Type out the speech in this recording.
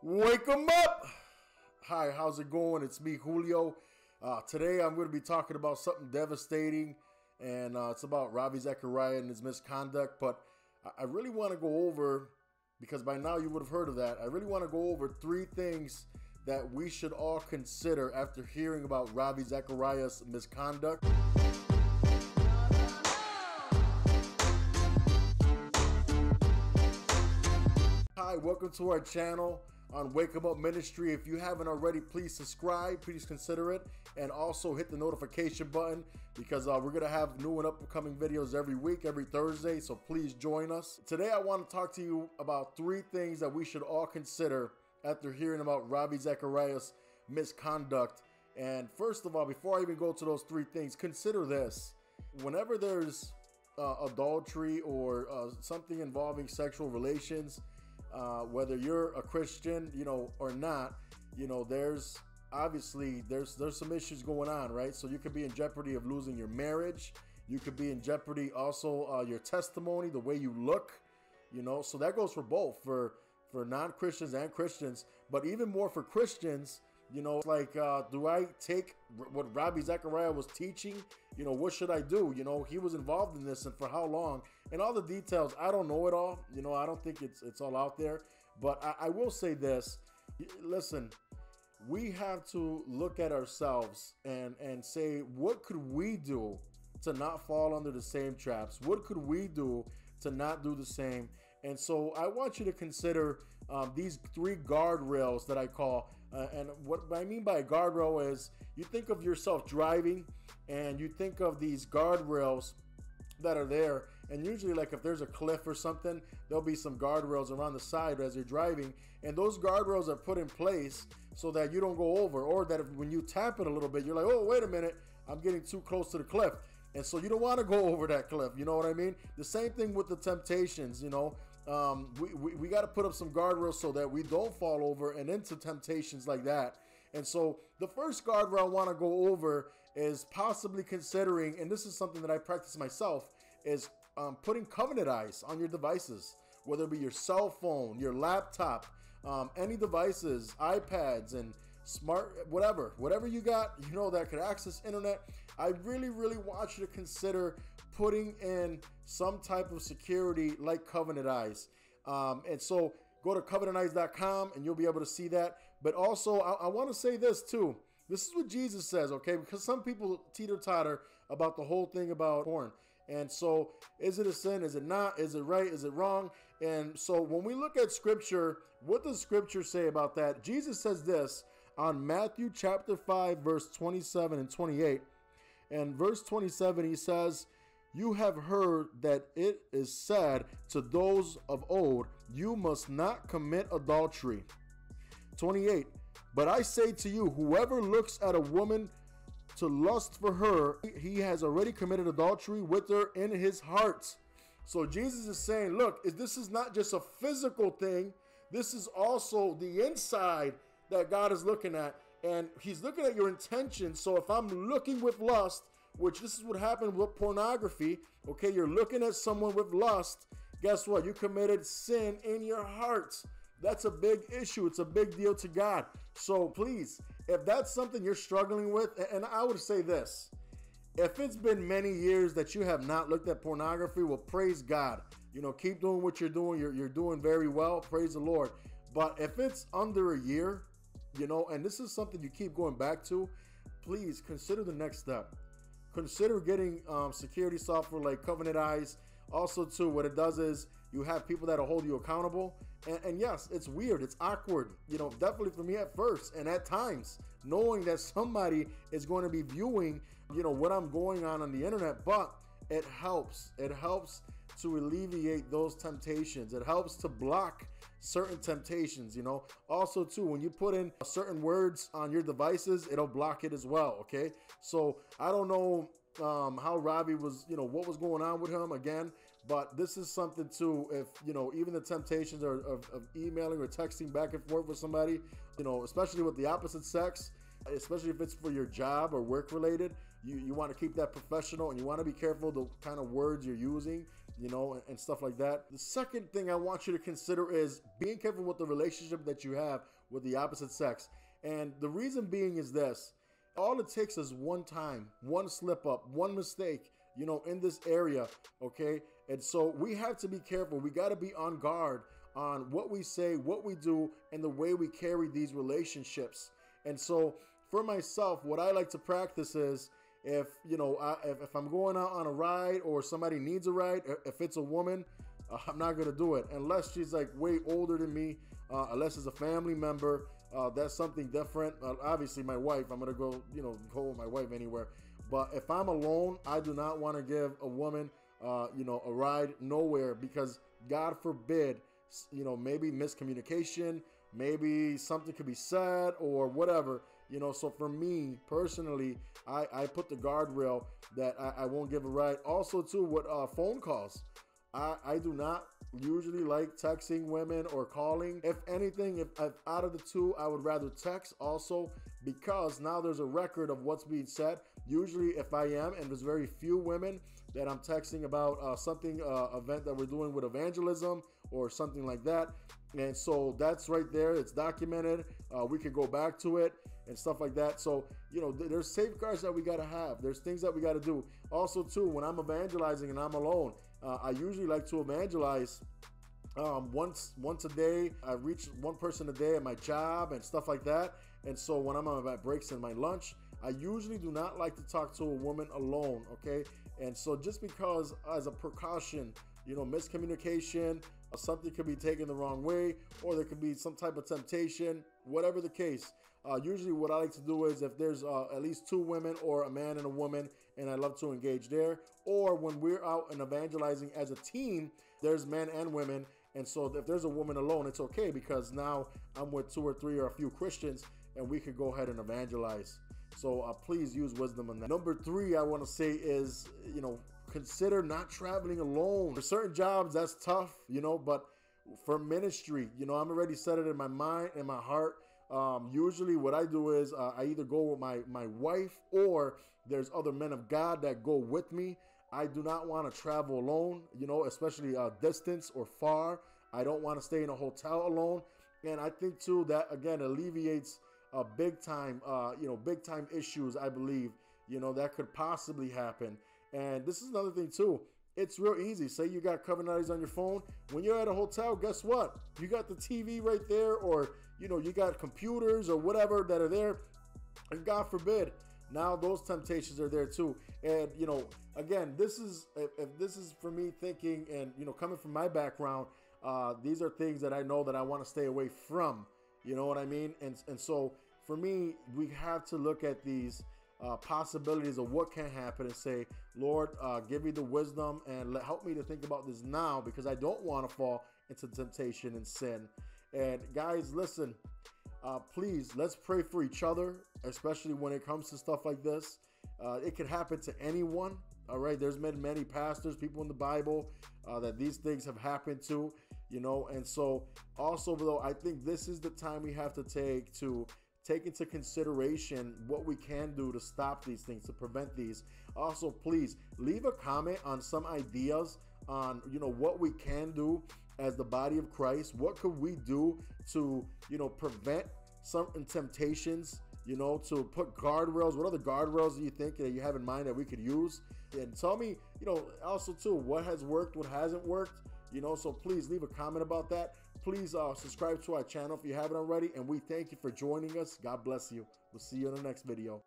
Wake 'em up! Hi, how's it going? It's me, Julio. Uh, today I'm going to be talking about something devastating, and uh, it's about Ravi Zacharias and his misconduct. But I really want to go over, because by now you would have heard of that, I really want to go over three things that we should all consider after hearing about Ravi Zacharias' misconduct. Hi, welcome to our channel on Wake Up Ministry. If you haven't already, please subscribe. Please consider it, and also hit the notification button because uh, we're gonna have new and upcoming videos every week, every Thursday. So please join us. Today, I want to talk to you about three things that we should all consider after hearing about Ravi Zacharias' misconduct. And first of all, before I even go to those three things, consider this: whenever there's uh, adultery or uh, something involving sexual relations uh, whether you're a Christian, you know, or not, you know, there's obviously there's there's some issues going on, right? So you could be in jeopardy of losing your marriage. You could be in jeopardy also uh, your testimony, the way you look, you know. So that goes for both for for non-Christians and Christians, but even more for Christians you know, like, uh, do I take what Ravi Zacharias was teaching? You know, what should I do? You know, he was involved in this and for how long? And all the details, I don't know it all. You know, I don't think it's it's all out there. But I, I will say this: listen, we have to look at ourselves and and say, what could we do to not fall under the same traps? What could we do to not do the same? And so I want you to consider um, these three guardrails that I call. Uh, and what I mean by a guardrail is you think of yourself driving and you think of these guardrails that are there. And usually, like if there's a cliff or something, there'll be some guardrails around the side as you're driving. And those guardrails are put in place so that you don't go over, or that if, when you tap it a little bit, you're like, oh, wait a minute, I'm getting too close to the cliff. And so you don't want to go over that cliff. You know what I mean? The same thing with the temptations, you know. Um, we we, we got to put up some guardrails so that we don't fall over and into temptations like that. And so the first guardrail I want to go over is possibly considering, and this is something that I practice myself, is um, putting covenant eyes on your devices, whether it be your cell phone, your laptop, um, any devices, iPads, and smart whatever whatever you got you know that could access internet i really really want you to consider putting in some type of security like covenant eyes um, and so go to covenanteyes.com and you'll be able to see that but also i, I want to say this too this is what jesus says okay because some people teeter totter about the whole thing about porn and so, is it a sin? Is it not? Is it right? Is it wrong? And so, when we look at scripture, what does scripture say about that? Jesus says this on Matthew chapter 5, verse 27 and 28. And verse 27, he says, You have heard that it is said to those of old, You must not commit adultery. 28. But I say to you, whoever looks at a woman to lust for her, he has already committed adultery with her in his heart. So Jesus is saying, look, this is not just a physical thing, this is also the inside that God is looking at. And He's looking at your intentions. So if I'm looking with lust, which this is what happened with pornography, okay, you're looking at someone with lust, guess what? You committed sin in your heart. That's a big issue. It's a big deal to God. So please, if that's something you're struggling with, and I would say this if it's been many years that you have not looked at pornography, well, praise God. You know, keep doing what you're doing. You're, you're doing very well. Praise the Lord. But if it's under a year, you know, and this is something you keep going back to, please consider the next step. Consider getting um, security software like Covenant Eyes. Also, too, what it does is you have people that'll hold you accountable. And, and, yes, it's weird, it's awkward, you know, definitely for me at first and at times, knowing that somebody is going to be viewing, you know, what I'm going on on the internet. But it helps. It helps to alleviate those temptations. It helps to block certain temptations, you know. Also, too, when you put in certain words on your devices, it'll block it as well, okay? So I don't know um, how Ravi was, you know, what was going on with him again, but this is something too. If you know, even the temptations are of, of emailing or texting back and forth with somebody, you know, especially with the opposite sex, especially if it's for your job or work related, you, you want to keep that professional and you want to be careful the kind of words you're using you know, and, and stuff like that. The second thing I want you to consider is being careful with the relationship that you have with the opposite sex. And the reason being is this all it takes is one time, one slip up, one mistake, you know, in this area, okay? And so we have to be careful. We got to be on guard on what we say, what we do, and the way we carry these relationships. And so for myself, what I like to practice is if, you know, I, if, if I'm going out on a ride or somebody needs a ride, if it's a woman, uh, I'm not to do it unless she's like way older than me, uh, unless it's a family member. Uh, that's something different. Uh, obviously, my wife, I'm gonna go, you know, go with my wife anywhere. But if I'm alone, I do not want to give a woman, uh, you know, a ride nowhere because God forbid, you know, maybe miscommunication, maybe something could be said or whatever, you know. So for me personally, I, I put the guardrail that I, I won't give a ride. Also, too, with uh, phone calls, I, I do not usually like texting women or calling. If anything, if, if, out of the two, I would rather text also because now there's a record of what's being said. Usually, if I am, and there's very few women that I'm texting about uh, something uh, event that we're doing with evangelism or something like that, and so that's right there. It's documented. Uh, we can go back to it and stuff like that. So you know, th- there's safeguards that we got to have. There's things that we got to do. Also, too, when I'm evangelizing and I'm alone, uh, I usually like to evangelize um, once once a day. I reach one person a day at my job and stuff like that. And so when I'm on my breaks and my lunch, I usually do not like to talk to a woman alone. Okay, and so just because as a precaution, you know, miscommunication, uh, something could be taken the wrong way, or there could be some type of temptation, whatever the case. Uh, usually, what I like to do is if there's uh, at least two women or a man and a woman, and I love to engage there. Or when we're out and evangelizing as a team, there's men and women. And so if there's a woman alone, it's okay because now I'm with two or three or a few Christians and we could go ahead and evangelize. So uh, please use wisdom on that. Number three, I want to say is, you know, consider not traveling alone. For certain jobs, that's tough, you know, but for ministry, you know, I'm already set it in my mind and my heart. Um, usually, what I do is uh, I either go with my my wife or there's other men of God that go with me. I do not want to travel alone, you know, especially uh, distance or far. I don't want to stay in a hotel alone. And I think too that again alleviates a big time, uh, you know, big time issues. I believe, you know, that could possibly happen. And this is another thing too. It's real easy. Say you got Covenant Eyes on your phone. When you're at a hotel, guess what? You got the TV right there, or you know, you got computers or whatever that are there. And God forbid, now those temptations are there too and you know again this is if, if this is for me thinking and you know coming from my background uh, these are things that i know that i want to stay away from you know what i mean and and so for me we have to look at these uh, possibilities of what can happen and say lord uh, give me the wisdom and let, help me to think about this now because i don't want to fall into temptation and sin and guys listen uh, please let's pray for each other, especially when it comes to stuff like this. Uh, it could happen to anyone. All right, there's been many pastors, people in the Bible uh, that these things have happened to, you know. And so, also though, I think this is the time we have to take to take into consideration what we can do to stop these things, to prevent these. Also, please leave a comment on some ideas on you know what we can do as the body of Christ. What could we do to you know prevent certain temptations? You know, to put guardrails. What other guardrails do you think that you have in mind that we could use? And tell me, you know, also too, what has worked, what hasn't worked. You know, so please leave a comment about that. Please uh, subscribe to our channel if you haven't already. And we thank you for joining us. God bless you. We'll see you in the next video.